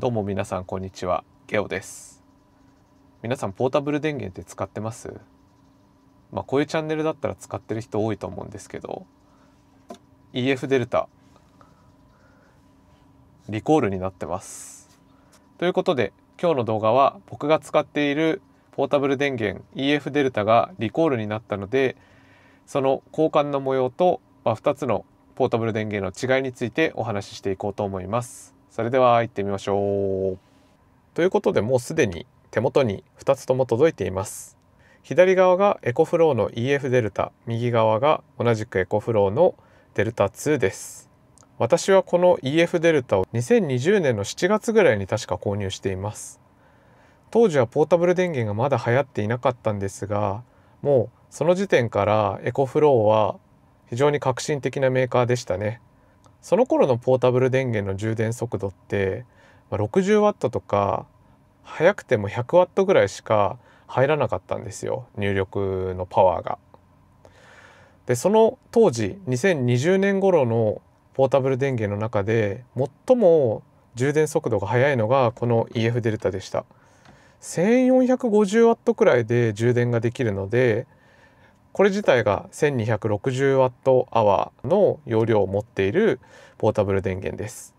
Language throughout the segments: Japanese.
どうも皆さんこんにちは。ゲオです。皆さんポータブル電源って使ってます？まあこういうチャンネルだったら使ってる人多いと思うんですけど EF デルタリコールになってます。ということで今日の動画は僕が使っているポータブル電源 EF デルタがリコールになったのでその交換の模様と、まあ、2つのポータブル電源の違いについてお話ししていこうと思います。それでは行ってみましょう。ということでもうすでに手元に2つとも届いています。左側がエコフローの EF デルタ右側が同じくエコフローのデルタ2です。私はこの EF デルタを2020年の7月ぐらいに確か購入しています。当時はポータブル電源がまだ流行っていなかったんですがもうその時点からエコフローは非常に革新的なメーカーでしたね。その頃のポータブル電源の充電速度って60ワットとか速くても100ワットぐらいしか入らなかったんですよ入力のパワーが。でその当時2020年頃のポータブル電源の中で最も充電速度が速いのがこの EF デルタでした。1450ワットくらいで充電ができるのでこれ自体が 1260Wh の容量を持っているポータブル電源です。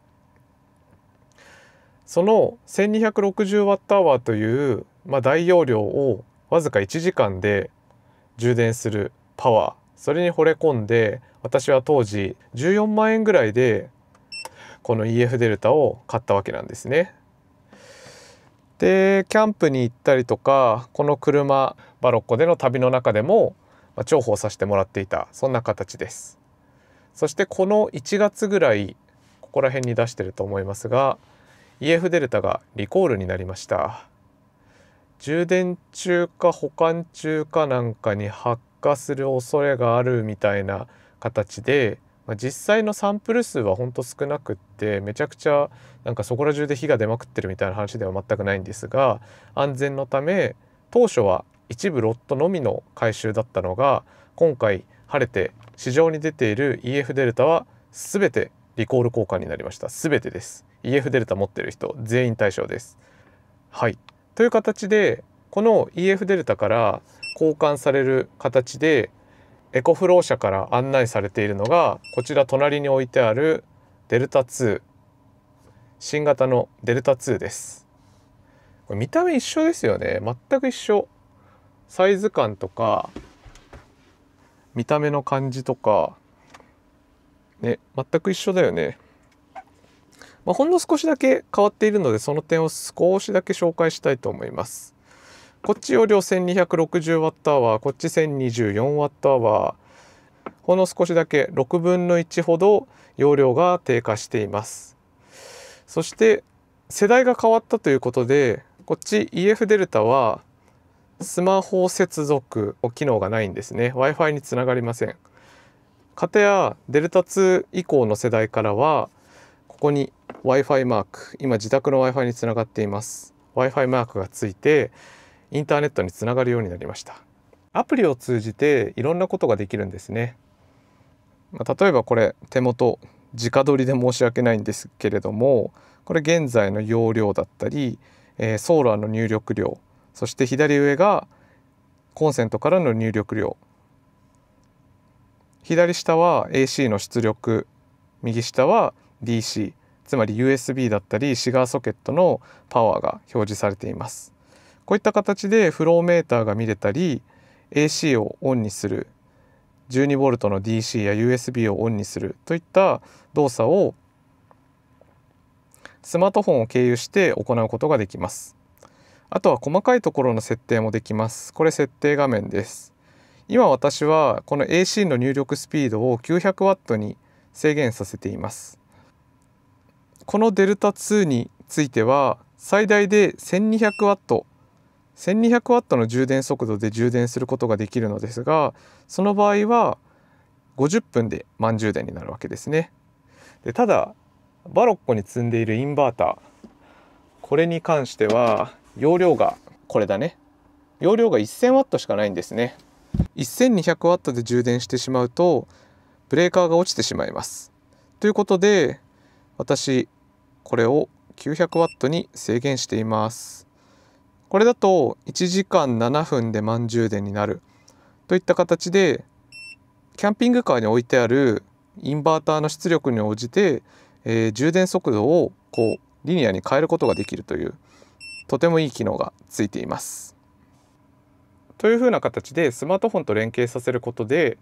その 1260Wh という、まあ、大容量をわずか1時間で充電するパワーそれに惚れ込んで私は当時14万円ぐらいでこの EF デルタを買ったわけなんですね。でキャンプに行ったりとかこの車バロッコでの旅の中でもまあ、重宝させてもらっていたそんな形です。そしてこの1月ぐらいここら辺に出してると思いますが EF デルタがリコールになりました。充電中か保管中かなんかに発火する恐れがあるみたいな形で、まあ、実際のサンプル数はほんと少なくってめちゃくちゃなんかそこら中で火が出まくってるみたいな話では全くないんですが安全のため当初は一部ロットのみの回収だったのが今回晴れて市場に出ている EF デルタは全てリコール交換になりました。全てです。EF デルタ持ってる人全員対象です。はい。という形でこの EF デルタから交換される形でエコフロー社から案内されているのがこちら隣に置いてあるデルタ2新型のデルタ2です。これ見た目一緒ですよね。全く一緒。サイズ感とか見た目の感じとかね全く一緒だよね。まあ、ほんの少しだけ変わっているのでその点を少しだけ紹介したいと思います。こっち容量 1260Wh こっち 1024Wh ほんの少しだけ6分の1ほど容量が低下しています。そして世代が変わったということでこっち EF デルタはスマホ接続機能がないんですね。Wi-Fi につながりません。かたやデルタ2以降の世代からはここに Wi-Fi マーク今自宅の Wi-Fi につながっています。Wi-Fi マークがついてインターネットにつながるようになりました。アプリを通じていろんなことができるんですね。ま例えばこれ手元直撮りで申し訳ないんですけれどもこれ現在の容量だったり、えー、ソーラーの入力量そして左上がコンセントからの入力量。左下は AC の出力右下は DC つまり USB だったりシガーソケットのパワーが表示されています。こういった形でフローメーターが見れたり AC をオンにする 12V の DC や USB をオンにするといった動作をスマートフォンを経由して行うことができます。あとは細かいところの設定もできます。これ設定画面です。今私はこの AC の入力スピードを 900W に制限させています。このデルタ2については最大で 1200W 1200W の充電速度で充電することができるのですがその場合は50分で満充電になるわけですね。でただバロッコに積んでいるインバータこれに関しては容量がこれだね。容量が 1000W しかないんですね。1200W で充電してしまうとブレーカーが落ちてしまいます。ということで私これを 900W に制限しています。これだと1時間7分で満充電になる。といった形でキャンピングカーに置いてあるインバーターの出力に応じて、えー、充電速度をこうリニアに変えることができるというとてもいい機能がついています。というふうな形でスマートフォンと連携させることで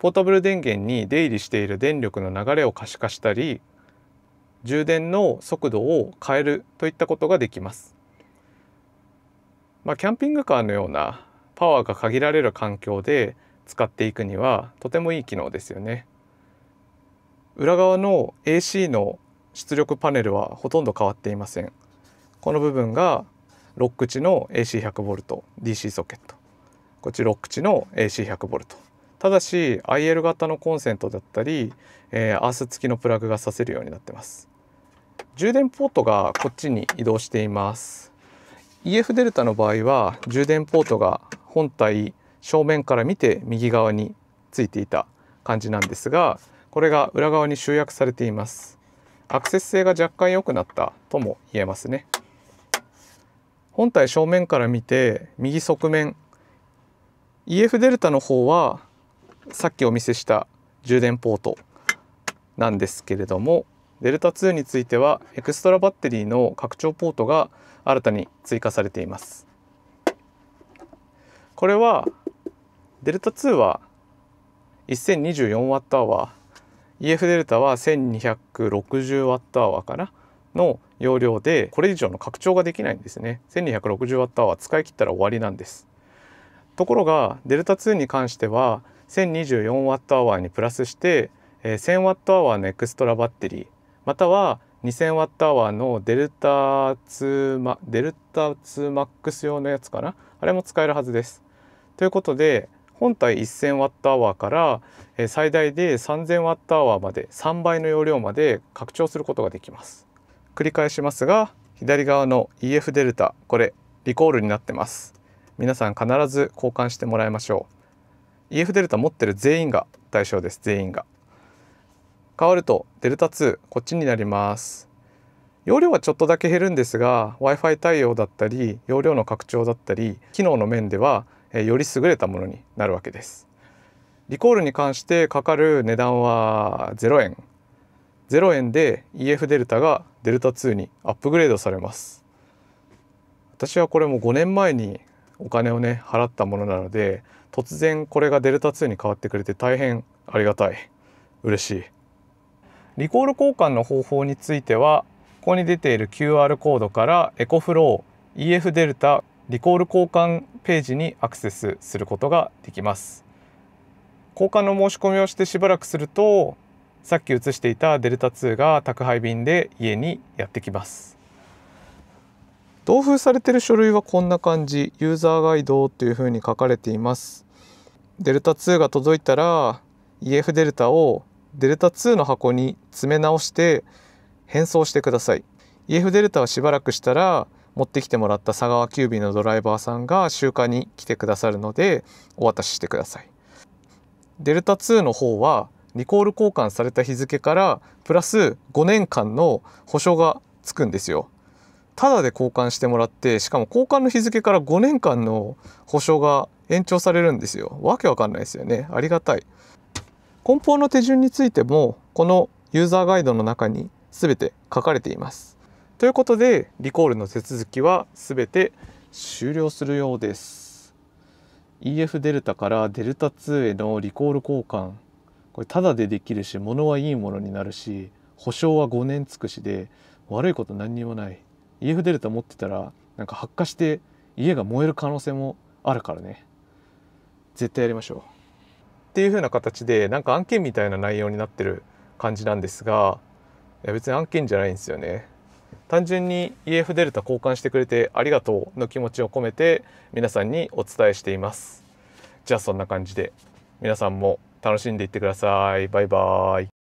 ポータブル電源に出入りしている電力の流れを可視化したり充電の速度を変えるといったことができます。まあ、キャンピングカーのようなパワーが限られる環境で使っていくにはとてもいい機能ですよね。裏側の AC の出力パネルはほとんど変わっていません。この部分が6口の AC100V DC ソケット。こっち6口の AC100V ただし IL 型のコンセントだったり、えー、アース付きのプラグがさせるようになってます。充電ポートがこっちに移動しています。EF デルタの場合は充電ポートが本体正面から見て右側についていた感じなんですがこれが裏側に集約されています。アクセス性が若干良くなったとも言えますね。本体正面から見て右側面。EF デルタの方はさっきお見せした充電ポートなんですけれどもデルタ2についてはエクストラバッテリーの拡張ポートが新たに追加されています。これはデルタ2は 1024Wh EF デルタは 1260Wh かな。の容量でこれ以上の拡張ができないんですね。1260W は使い切ったら終わりなんです。ところがデルタ2に関しては 1024Wh にプラスして 1000Wh のエクストラバッテリーまたは 2000Wh のデルタ2マデルタ2マックス用のやつかな？あれも使えるはずです。ということで本体 1000Wh から最大で 3000Wh まで3倍の容量まで拡張することができます。繰り返しますが左側の EF デルタこれリコールになってます。皆さん必ず交換してもらいましょう。EF デルタ持ってる全員が対象です全員が。変わるとデルタ2こっちになります。容量はちょっとだけ減るんですが Wi-Fi 対応だったり容量の拡張だったり機能の面ではより優れたものになるわけです。リコールに関してかかる値段は0円。0円で EF デルタがデルタ2にアップグレードされます。私はこれも5年前にお金をね払ったものなので突然これがデルタ2に変わってくれて大変ありがたい。嬉しい。リコール交換の方法についてはここに出ている QR コードからエコフロー EF デルタリコール交換ページにアクセスすることができます。交換の申し込みをしてしばらくするとさっき写していたデルタ2が宅配便で家にやってきます。同封されてる書類はこんな感じ。ユーザーガイドというふうに書かれています。デルタ2が届いたら EF デルタをデルタ2の箱に詰め直して返送してください。EF デルタはしばらくしたら持ってきてもらった佐川急便のドライバーさんが集荷に来てくださるのでお渡ししてください。デルタ2の方はリコール交換された日付からプラス5年間の保証がつくんですよ。ただで交換してもらってしかも交換の日付から5年間の保証が延長されるんですよ。わけわかんないですよね。ありがたい。梱包の手順についてもこのユーザーガイドの中に全て書かれています。ということでリコールの手続きは全て終了するようです。EF デルタからデルタ2へのリコール交換これタダでできるし物はいいものになるし保証は5年つくしで悪いこと何にもない。EF デルタ持ってたらなんか発火して家が燃える可能性もあるからね。絶対やりましょう。っていう風な形でなんか案件みたいな内容になってる感じなんですがいや別に案件じゃないんですよね。単純に EF デルタ交換してくれてありがとうの気持ちを込めて皆さんにお伝えしています。じゃあそんな感じで皆さんも楽しんでいってください。バイバイ。